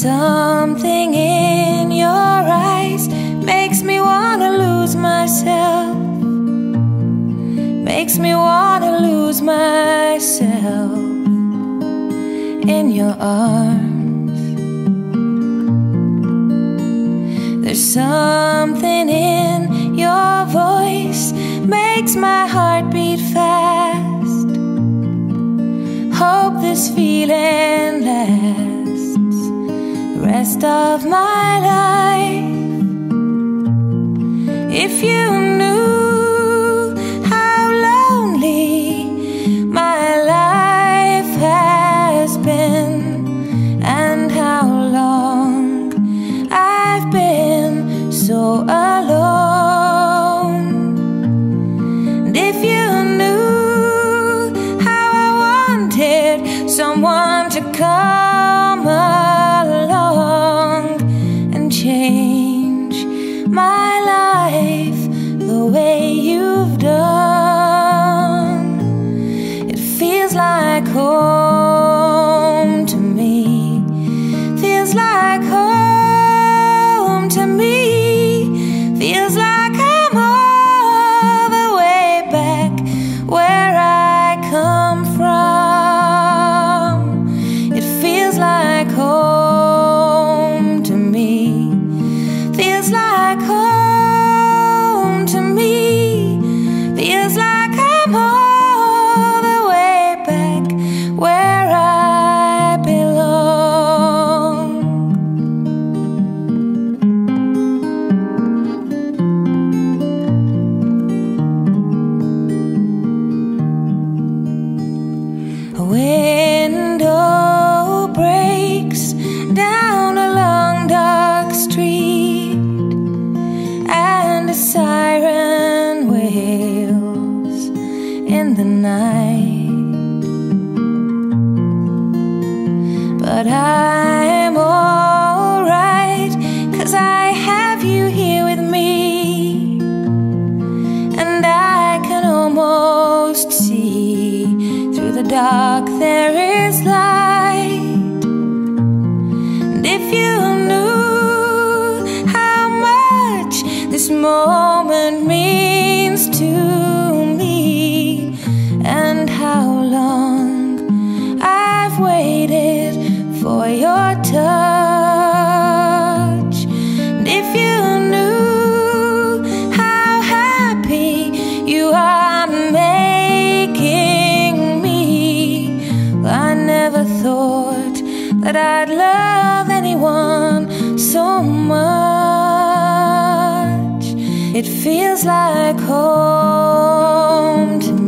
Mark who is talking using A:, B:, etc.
A: something in your eyes makes me wanna lose myself. Makes me wanna lose myself in your arms. There's something in your voice makes my heart beat fast. Hope this feeling lasts rest of my life. If you knew how lonely my life has been and how long I've been so alone. And if you knew how I wanted someone to come like siren wails in the night. But I'm this moment means to me, and how long I've waited for your touch. And if you knew how happy you are making me, I never thought that I'd love anyone so much. It feels like home to